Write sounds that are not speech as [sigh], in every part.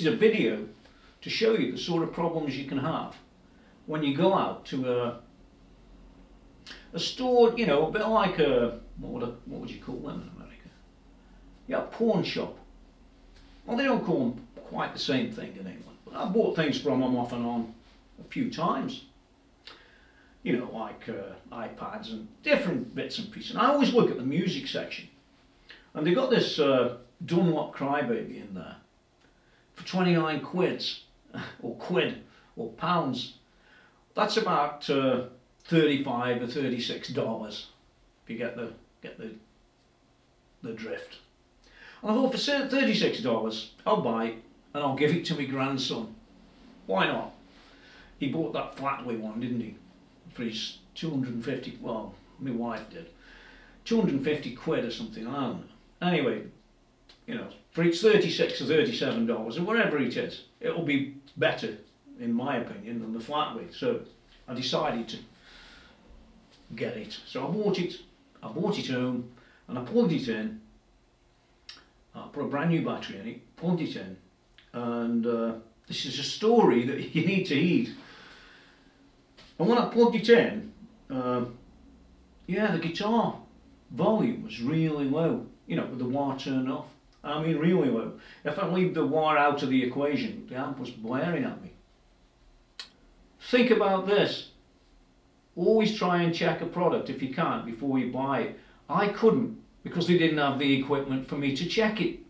This is a video to show you the sort of problems you can have when you go out to a a store, you know, a bit like a what would, what would you call them in America? Yeah, a pawn shop. Well, they don't call them quite the same thing in England, but I bought things from them off and on a few times. You know, like uh, iPads and different bits and pieces. And I always look at the music section, and they got this uh, Dunlop Crybaby in there 29 quids, [laughs] or quid, or pounds. That's about uh, 35 or 36 dollars if you get the get the the drift. And I thought for 36 dollars I'll buy it and I'll give it to my grandson. Why not? He bought that flat Flatway one, didn't he? For his 250, well, my wife did. 250 quid or something, I don't know. Anyway, you know, for each 36 or 37 dollars or whatever it is, it'll be better, in my opinion, than the Flatway. So I decided to get it. So I bought it, I bought it home and I plugged it in. I put a brand new battery in it, plugged it in, and uh, this is a story that [laughs] you need to heed. And when I plugged it in, uh, yeah, the guitar volume was really low, you know, with the wah turned off. I mean, really. If I leave the wah out of the equation, the amp was blaring at me. Think about this. Always try and check a product if you can before you buy it. I couldn't because they didn't have the equipment for me to check it.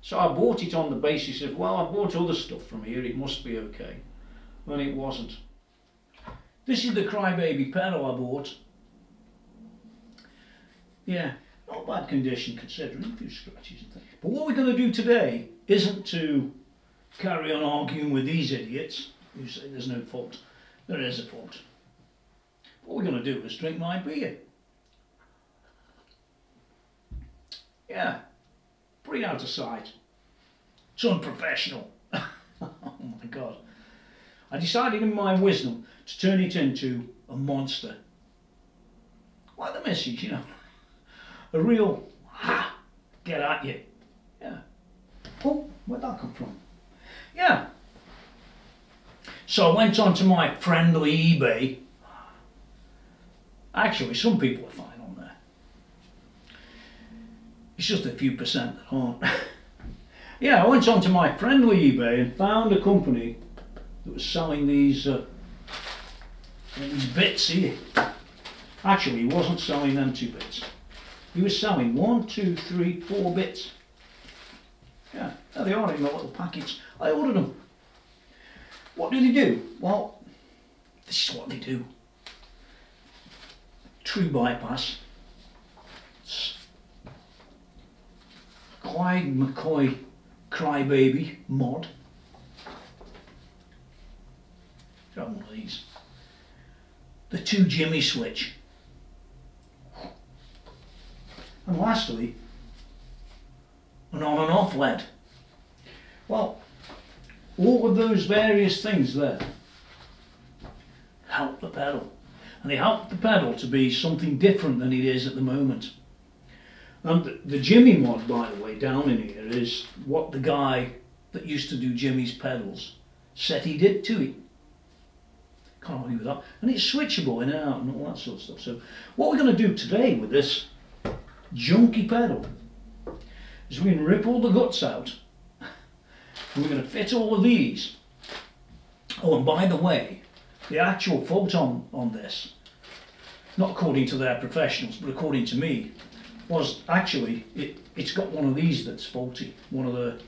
So I bought it on the basis of, well, I bought other stuff from here, it must be okay. And it wasn't. This is the Crybaby pedal I bought. Yeah, not bad condition considering, a few scratches and things. But what we're going to do today isn't to carry on arguing with these idiots who say there's no fault. There is a fault. What we're going to do is drink my beer. Yeah, pretty out of sight. It's unprofessional. [laughs] oh my god. I decided in my wisdom to turn it into a monster. Like the message, you know. A real, ha, get at you. Yeah. Oh, where'd that come from? Yeah. So I went on to my friendly eBay Actually, some people are fine on there. It's just a few percent that aren't. [laughs] yeah, I went on to my friendly eBay and found a company that was selling these uh, these bits here. Actually, he wasn't selling them two bits. He was selling one, two, three, four bits. Yeah, there they are in the little packets. I ordered them. What do they do? Well, this is what they do true bypass. Clyde McCoy Crybaby mod. Got one of these. The two Jimi switch. And lastly, an on and off LED. Well, all of those various things there help the pedal and they help the pedal to be something different than it is at the moment. And the, the Jimi mod, by the way, down in here is what the guy that used to do Jimi's pedals said he did to it. Can't argue with that. And it's switchable in and out and all that sort of stuff. So what we're going to do today with this junky pedal is we're going to rip all the guts out we're going to fit all of these. Oh, and by the way, the actual fault on, on this, not according to their professionals, but according to me, was actually, it, it's got one of these that's faulty, one of the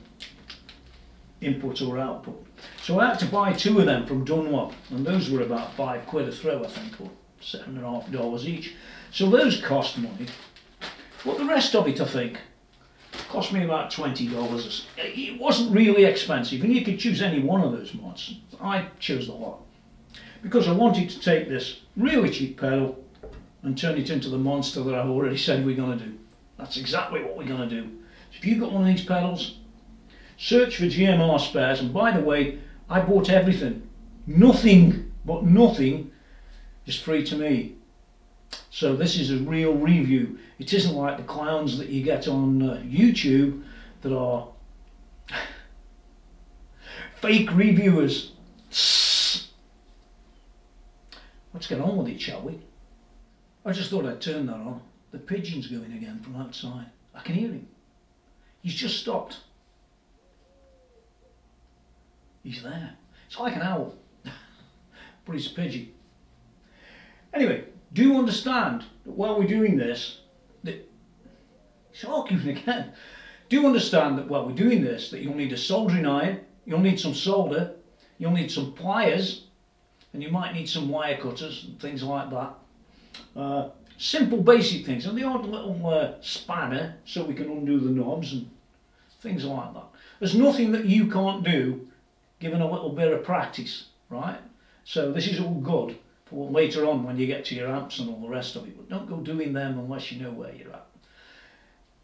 input or output. So I had to buy two of them from Dunlop, and those were about five quid a throw, I think, or seven and a half dollars each. So those cost money. But the rest of it, I think, cost me about $20. It wasn't really expensive, and you could choose any one of those mods. I chose the lot because I wanted to take this really cheap pedal and turn it into the monster that I've already said we're going to do. That's exactly what we're going to do. So if you've got one of these pedals, search for GMR spares. And by the way, I bought everything. Nothing, but nothing is free to me. So this is a real review. It isn't like the clowns that you get on uh, YouTube that are [sighs] fake reviewers. [sniffs] Let's get on with it, shall we? I just thought I'd turn that on. The pigeon's going again from outside. I can hear him. He's just stopped. He's there. It's like an owl, [laughs] but he's a pigeon. Anyway, do understand that while we're doing this, that it's arguing again. Do understand that while we're doing this, that you'll need a soldering iron, you'll need some solder, you'll need some pliers, and you might need some wire cutters and things like that. Uh, simple basic things, and the odd little uh, spanner so we can undo the knobs and things like that. There's nothing that you can't do given a little bit of practice, right? So this is all good for later on when you get to your amps and all the rest of it, but don't go doing them unless you know where you're at.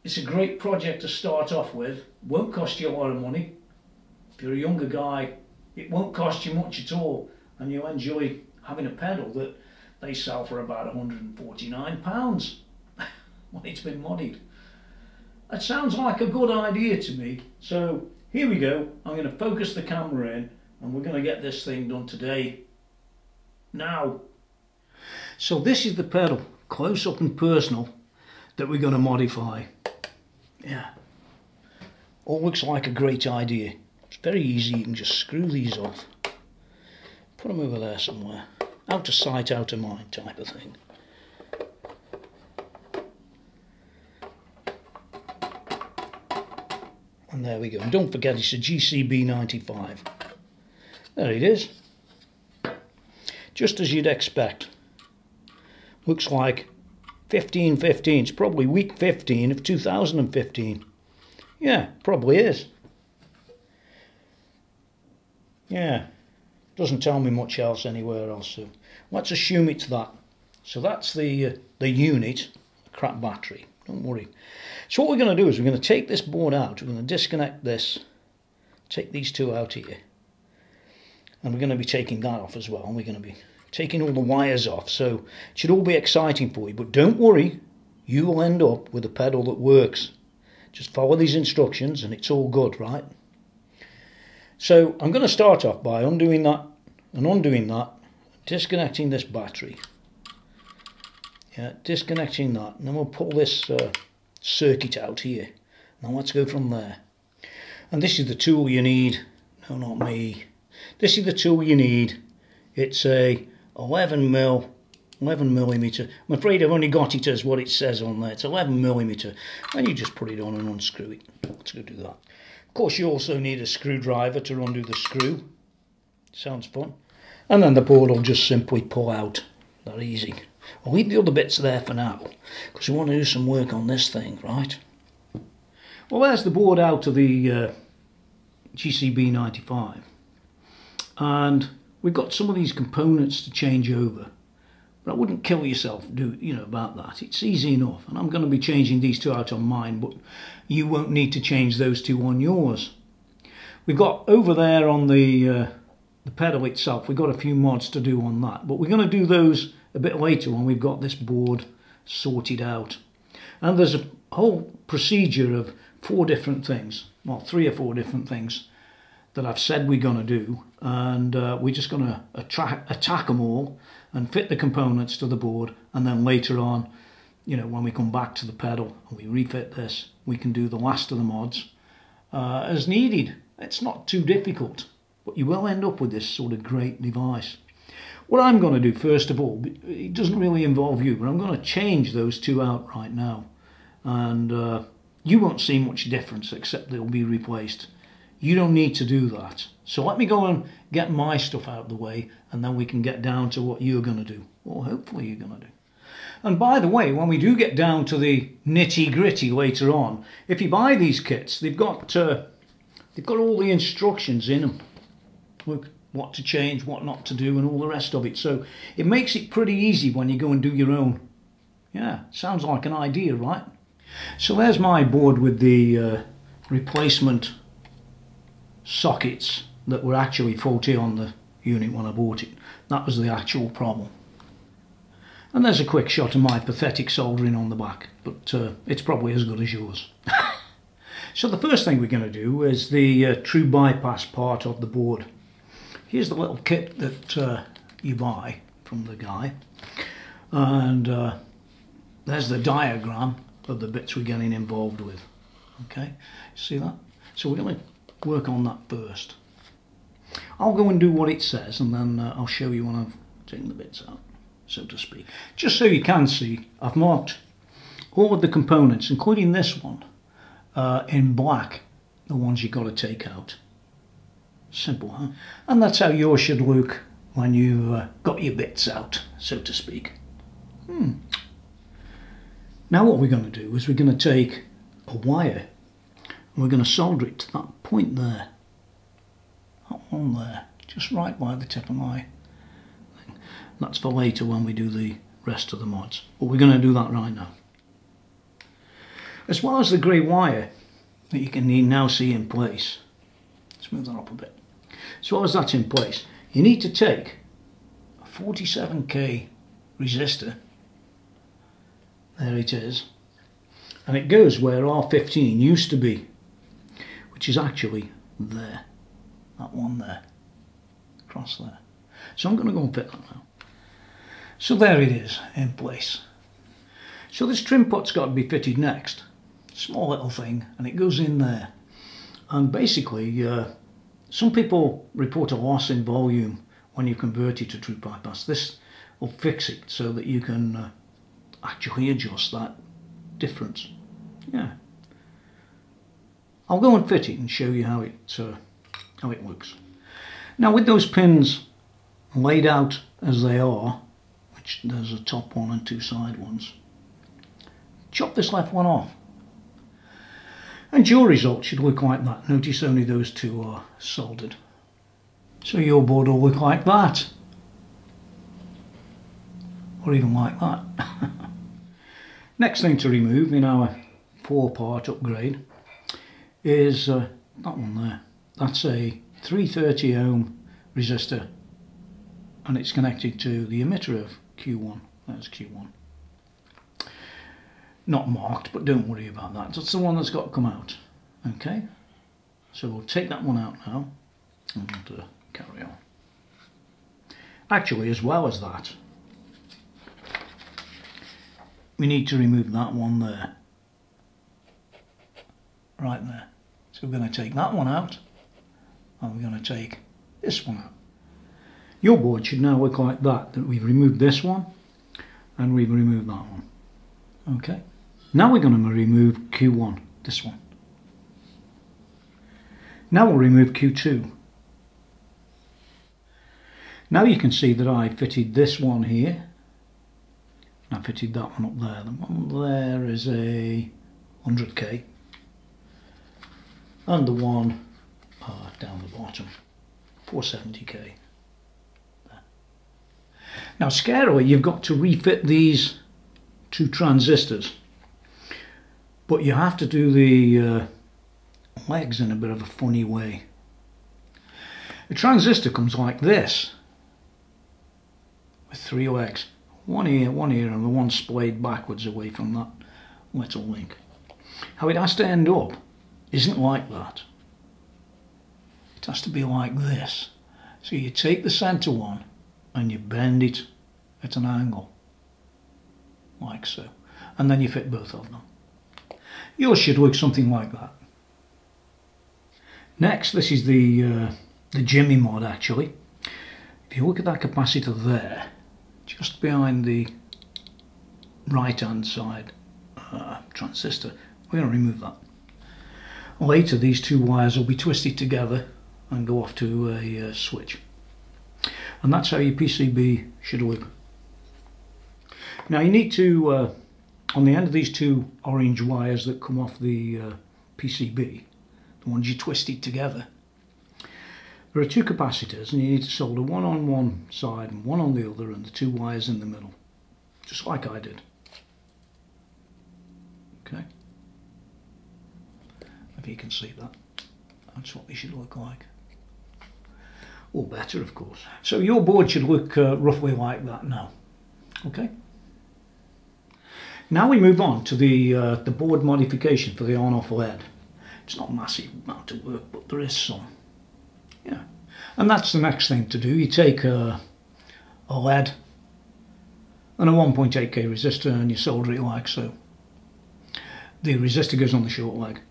It's a great project to start off with, won't cost you a lot of money. If you're a younger guy, it won't cost you much at all, and you'll enjoy having a pedal that they sell for about £149 [laughs] when it's been modied. That sounds like a good idea to me. So here we go. I'm going to focus the camera in and we're going to get this thing done today. Now. So this is the pedal, close up and personal, that we're going to modify. Yeah. All looks like a great idea. It's very easy, you can just screw these off. Put them over there somewhere. Out of sight, out of mind type of thing. And there we go. And don't forget it's a GCB 95. There it is. Just as you'd expect. Looks like 1515. It's probably week 15 of 2015. Yeah, probably is. Yeah, doesn't tell me much else anywhere else. So let's assume it's that. So that's the uh, the unit, crap battery. Don't worry. So what we're going to do is we're going to take this board out. We're going to disconnect this, take these two out here, and we're going to be taking that off as well. And we're going to be taking all the wires off. So it should all be exciting for you. But don't worry, you will end up with a pedal that works. Just follow these instructions and it's all good, right? So I'm going to start off by undoing that and undoing that, disconnecting this battery. Yeah, disconnecting that, and then we'll pull this uh, circuit out here. Now let's go from there. And this is the tool you need. No, not me. This is the tool you need. It's a 11 mil 11 millimeter. I'm afraid I've only got it as what it says on there. It's 11 millimeter, and you just put it on and unscrew it. Let's go do that. Of course, you also need a screwdriver to undo the screw. Sounds fun. And then the board will just simply pull out. That easy. I'll leave the other bits there for now, because we want to do some work on this thing, right? Well, there's the board out of the uh, GCB 95. And we've got some of these components to change over. But I wouldn't kill yourself do you know about that. It's easy enough. And I'm going to be changing these two out on mine, but you won't need to change those two on yours. We've got over there on the uh, the pedal itself, we've got a few mods to do on that. But we're going to do those a bit later when we've got this board sorted out. And there's a whole procedure of four different things, well, three or four different things that I've said we're going to do. And uh, we're just going to attack them all and fit the components to the board and then later on you know when we come back to the pedal and we refit this we can do the last of the mods uh, as needed it's not too difficult but you will end up with this sort of great device what I'm going to do first of all it doesn't really involve you but I'm going to change those two out right now and uh, you won't see much difference except they'll be replaced you don't need to do that. So let me go and get my stuff out of the way and then we can get down to what you're going to do. Or hopefully you're going to do. And by the way, when we do get down to the nitty gritty later on, if you buy these kits, they've got uh, they've got all the instructions in them. Look, what to change, what not to do, and all the rest of it. So it makes it pretty easy when you go and do your own. Yeah, sounds like an idea, right? So there's my board with the uh, replacement sockets that were actually faulty on the unit when I bought it. That was the actual problem. And there's a quick shot of my pathetic soldering on the back, but uh, it's probably as good as yours. [laughs] So the first thing we're going to do is the uh, true bypass part of the board. Here's the little kit that uh, you buy from the guy. And uh, there's the diagram of the bits we're getting involved with. Okay, see that? So we're going to work on that first. I'll go and do what it says and then uh, I'll show you when I've taken the bits out, so to speak. Just so you can see, I've marked all of the components, including this one, uh, in black, the ones you've got to take out. Simple, huh? And that's how yours should look when you've uh, got your bits out, so to speak. Hmm. Now what we're going to do is we're going to take a wire and we're going to solder it to that point there. That one there, just right by the tip of my thing. That's for later when we do the rest of the mods. But we're going to do that right now. As well as the grey wire that you can now see in place. Let's move that up a bit. As well as that's in place, you need to take a 47k resistor. There it is. And it goes where R15 used to be, which is actually there. That one there. Across there. So I'm going to go and fit that now. So there it is in place. So this trim pot's got to be fitted next small little thing and it goes in there and basically uh, some people report a loss in volume when you convert it to true bypass this will fix it so that you can uh, actually adjust that difference yeah I'll go and fit it and show you how it uh, how it works now with those pins laid out as they are which there's a top one and two side ones chop this left one off and your result should look like that. Notice only those two are soldered. So your board will look like that. Or even like that. [laughs] Next thing to remove in our four part upgrade is uh, that one there. That's a 330 ohm resistor and it's connected to the emitter of Q1. That's Q1 not marked, but don't worry about that. That's the one that's got to come out. Okay, so we'll take that one out now and uh, carry on. Actually, as well as that, we need to remove that one there. Right there. So we're going to take that one out and we're going to take this one out. Your board should now look like that, that we've removed this one and we've removed that one. Okay. Now we're going to remove Q1, this one. Now we'll remove Q2. Now you can see that I fitted this one here. I fitted that one up there. The one there is a 100k. And the one uh, down the bottom, 470k. There. Now scarily you've got to refit these two transistors but you have to do the uh, legs in a bit of a funny way. A transistor comes like this with three legs. One here, one here and the one splayed backwards away from that little link. How it has to end up isn't like that. It has to be like this. So you take the centre one and you bend it at an angle like so and then you fit both of them. Yours should look something like that. Next, this is the, uh, the Jimi mod actually. If you look at that capacitor there, just behind the right hand side uh, transistor, we're going to remove that. Later these two wires will be twisted together and go off to a uh, switch. And that's how your PCB should look. Now you need to uh, on the end of these two orange wires that come off the uh, PCB, the ones you twisted together, there are two capacitors and you need to solder one on one side and one on the other and the two wires in the middle, just like I did. Okay, if you can see that, that's what they should look like. Or better, of course. So your board should look uh, roughly like that now. Okay. Now we move on to the, uh, the board modification for the on-off LED. It's not a massive amount of work, but there is some. Yeah. And that's the next thing to do. You take a, a lead and a 1.8k resistor and you solder it like so. The resistor goes on the short leg.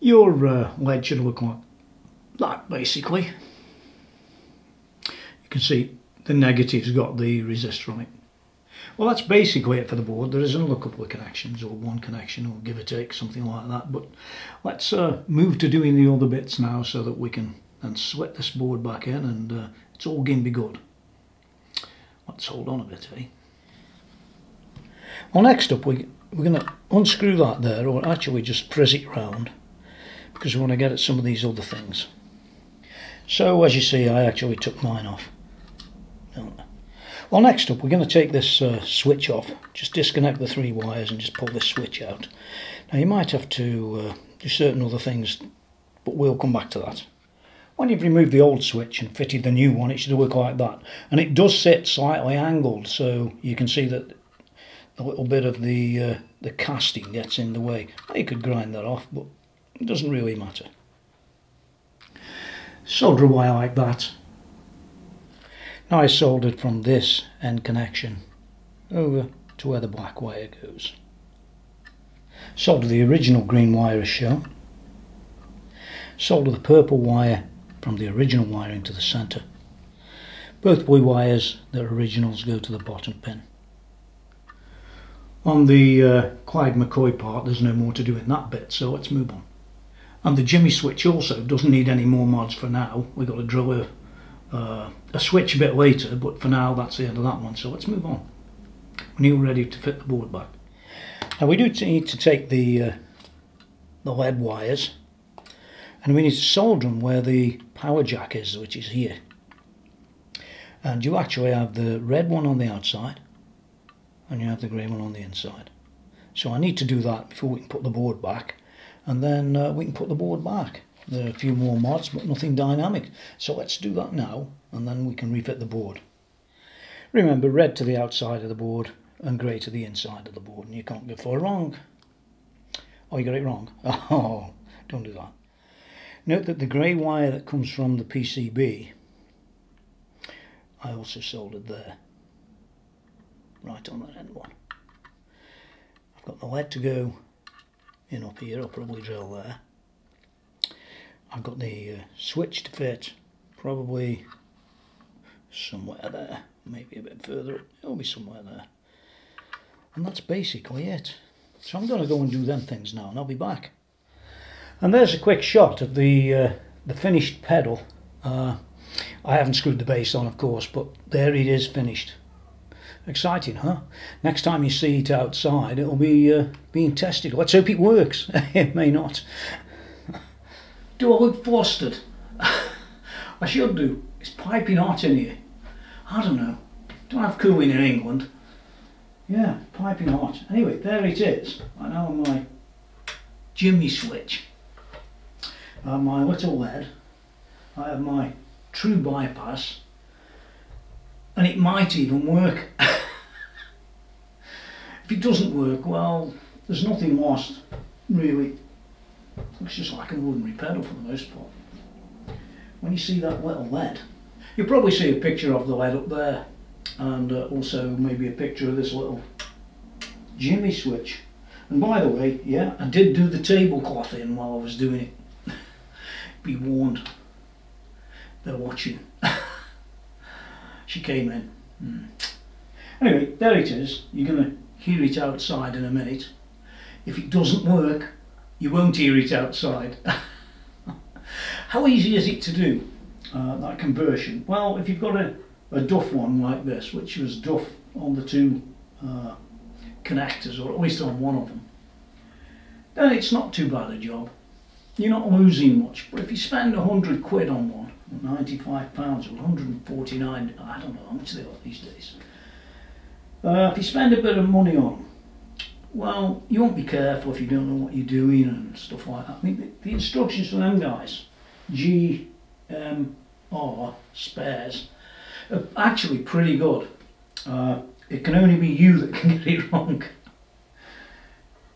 Your uh, should look like that basically. You can see the negative's got the resistor on it. Well that's basically it for the board. There is another couple of connections or one connection or give or take something like that but let's uh, move to doing the other bits now so that we can then sweat this board back in and uh, it's all going to be good. Let's hold on a bit eh? Well next up we, we're going to unscrew that there or actually just press it round because we want to get at some of these other things. So as you see I actually took mine off. Well next up we're going to take this uh, switch off, just disconnect the three wires and just pull this switch out. Now you might have to uh, do certain other things but we'll come back to that. When you've removed the old switch and fitted the new one it should work like that and it does sit slightly angled so you can see that a little bit of the uh, the casting gets in the way. You could grind that off but it doesn't really matter solder a wire like that. Now I soldered from this end connection over to where the black wire goes. Solder the original green wire as shown. Solder the purple wire from the original wiring to the centre. Both blue wires, their originals, go to the bottom pin. On the uh, Clyde McCoy part there's no more to do in that bit so let's move on. And the Jimi switch also doesn't need any more mods for now. We've got to drill a, uh, a switch a bit later, but for now that's the end of that one. So let's move on. When you're ready to fit the board back. Now we do need to take the, uh, the lead wires and we need to solder them where the power jack is, which is here. And you actually have the red one on the outside and you have the grey one on the inside. So I need to do that before we can put the board back and then uh, we can put the board back. There are a few more mods, but nothing dynamic. So let's do that now, and then we can refit the board. Remember, red to the outside of the board and grey to the inside of the board, and you can't go far wrong. Oh, you got it wrong. [laughs] Oh, don't do that. Note that the grey wire that comes from the PCB, I also soldered there, right on that end one. I've got the lead to go in up here, I'll probably drill there. I've got the uh, switch to fit, probably somewhere there, maybe a bit further it'll be somewhere there. And that's basically it. So I'm going to go and do them things now and I'll be back. And there's a quick shot of the, uh, the finished pedal. Uh, I haven't screwed the base on of course, but there it is finished. Exciting, huh? Next time you see it outside, it'll be uh, being tested. Let's hope it works. [laughs] it may not. do I look flustered? [laughs] I should do. It's piping hot in here. I don't know. Don't have cooling in England. Yeah, piping hot. Anyway, there it is. I now my Jimi switch. I have my little lead. I have my true bypass and it might even work. [laughs] if it doesn't work, well, there's nothing lost, really. Looks just like an ordinary pedal for the most part. When you see that little lead, you'll probably see a picture of the lead up there, and uh, also maybe a picture of this little Jimi switch. And by the way, yeah, I did do the tablecloth in while I was doing it. [laughs] Be warned, they're watching. She came in. Hmm. Anyway, there it is. You're going to hear it outside in a minute. If it doesn't work, you won't hear it outside. [laughs] How easy is it to do, uh, that conversion? Well, if you've got a, a Duff one like this, which was Duff on the two uh, connectors, or at least on one of them, then it's not too bad a job. You're not losing much. But if you spend a hundred quid on one, 95 pounds or 149 I don't know how much they are these days. Uh, if you spend a bit of money on well you won't be careful if you don't know what you're doing and stuff like that. I mean the, the instructions for them guys G M R spares are actually pretty good. Uh, it can only be you that can [laughs] get it wrong.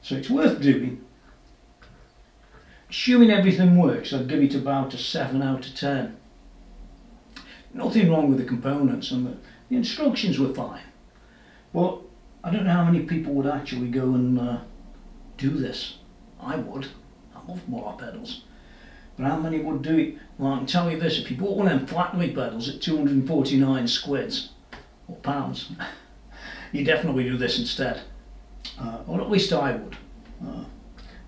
So it's worth doing. Assuming everything works, I'd give it about a 7 out of 10. Nothing wrong with the components and the, the instructions were fine. But I don't know how many people would actually go and uh, do this. I would. I love molar pedals. But how many would do it? Well, I can tell you this, if you bought one of them flatweight pedals at 249 squids, or pounds, [laughs] you definitely do this instead. Uh, or at least I would. Uh,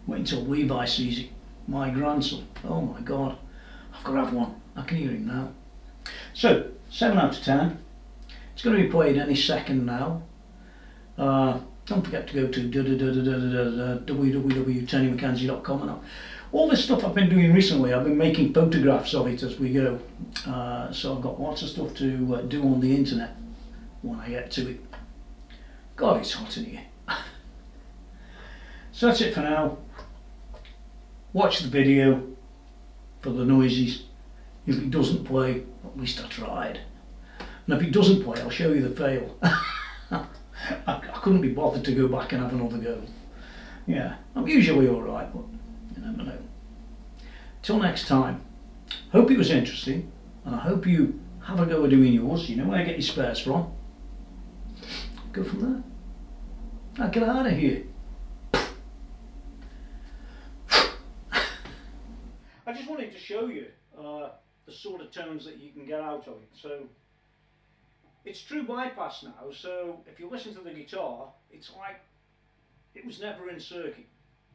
wait until Levi sees it. My grandson. Oh my God. I've got to have one. I can hear him now. So, 7 out of 10. It's going to be played any second now. Uh, don't forget to go to www.tonymckenzie.com and all this stuff I've been doing recently, I've been making photographs of it as we go. Uh, so I've got lots of stuff to uh, do on the internet when I get to it. God, it's hot in here. [laughs] so that's it for now. Watch the video for the noises. If it doesn't play, at least I tried. And if he doesn't play, I'll show you the fail. [laughs] I, I, couldn't be bothered to go back and have another go. Yeah, I'm usually alright, but you never know. Till next time, hope it was interesting, and I hope you have a go at doing yours. You know where I get your spares from. Go from there. Now get out of here. I just wanted to show you uh, the sort of tones that you can get out of it. So it's true bypass now, so if you listen to the guitar, it's like it was never in circuit.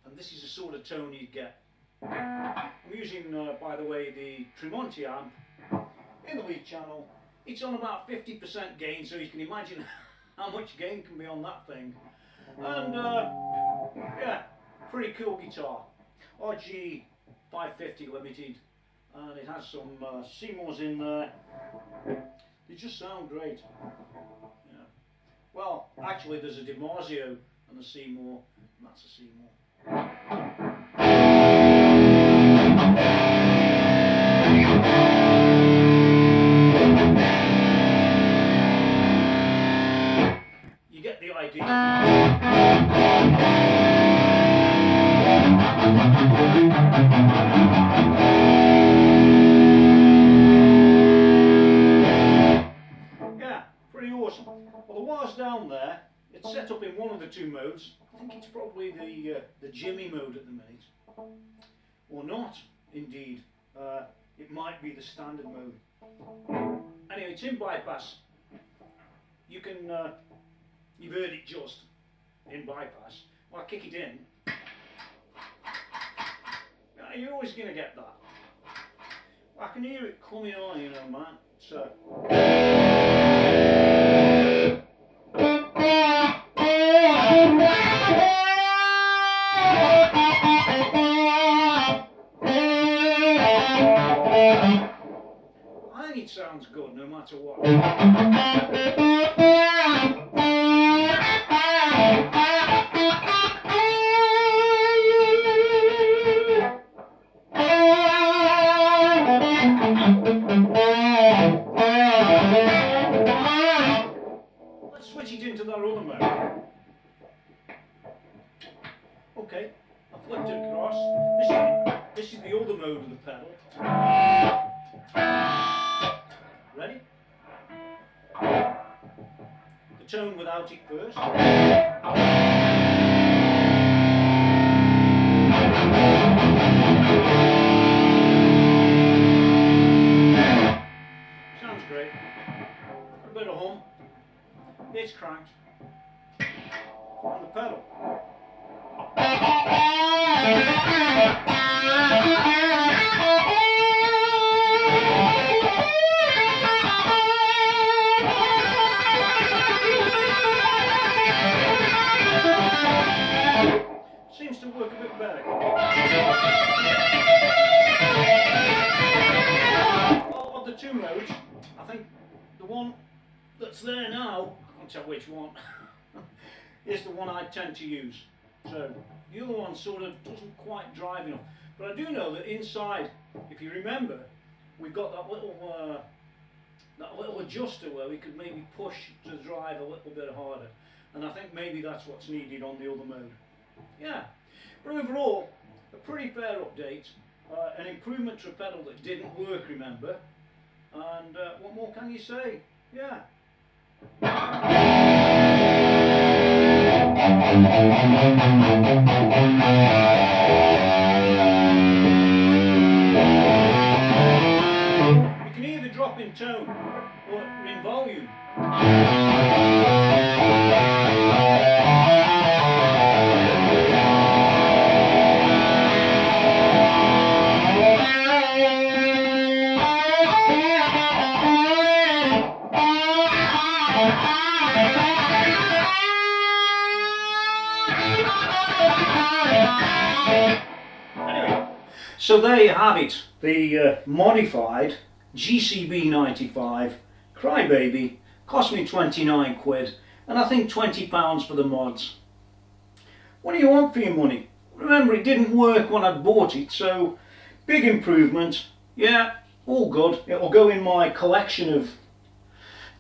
And this is the sort of tone you'd get. I'm using, uh, by the way, the Tremonti amp in the lead channel. It's on about 50% gain, so you can imagine [laughs] how much gain can be on that thing. And, uh, yeah, pretty cool guitar. RG 550 limited, and it has some uh, Seymours in there. They just sound great. Yeah. Well, actually, there's a DiMarzio and a Seymour, and that's a Seymour. You get the idea. Down there, it's set up in one of the two modes. I think it's probably the uh, the Jimi mode at the minute, or not. Indeed, uh, it might be the standard mode. Anyway, it's in bypass. You can, uh, you've heard it just in bypass. Well, I kick it in. Uh, You're always going to get that. I can hear it coming on, you know, man. So. Sounds good no matter what. Let's [laughs] tone without to work a bit better. Well, of the two modes, I think the one that's there now, I can't tell which one, [laughs] is the one I tend to use. So the other one sort of doesn't quite drive enough. But I do know that inside, if you remember, we've got that little uh, that little adjuster where we could maybe push to drive a little bit harder. And I think maybe that's what's needed on the other mode. Yeah. But overall, a pretty fair update, uh, an improvement to a pedal that didn't work, remember, and uh, what more can you say? Yeah. You can either drop in tone or in volume. So there you have it, the uh, modified GCB 95 Crybaby cost me 29 quid and I think 20 pounds for the mods. What do you want for your money? Remember it didn't work when I bought it so big improvement, yeah, all good. It'll go in my collection of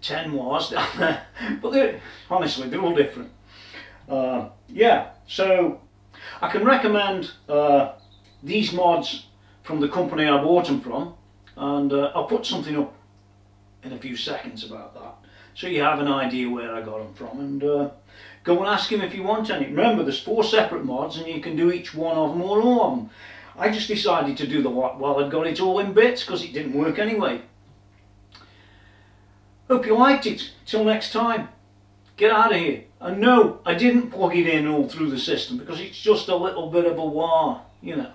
10 wahs [laughs] down there, but honestly they're all different. Uh, yeah, so I can recommend uh, these mods from the company I bought them from and uh, I'll put something up in a few seconds about that so you have an idea where I got them from and uh, go and ask him if you want any. Remember there's four separate mods and you can do each one of them or all of them. I just decided to do the what while I'd got it all in bits because it didn't work anyway. Hope you liked it. Till next time. Get out of here. And no, I didn't plug it in all through the system because it's just a little bit of a wah, you know.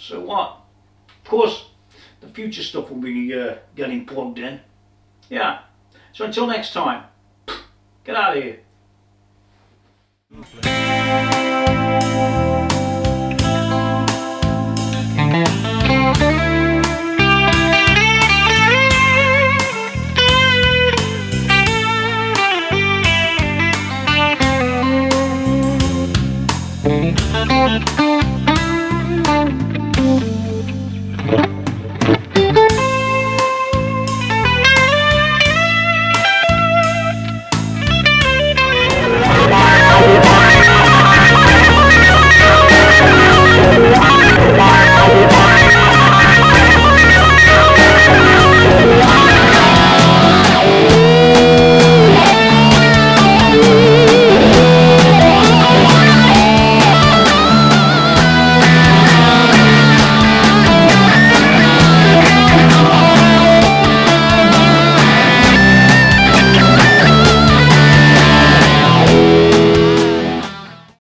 So what? Of course, the future stuff will be uh, getting plugged in. Yeah. So until next time, get out of here.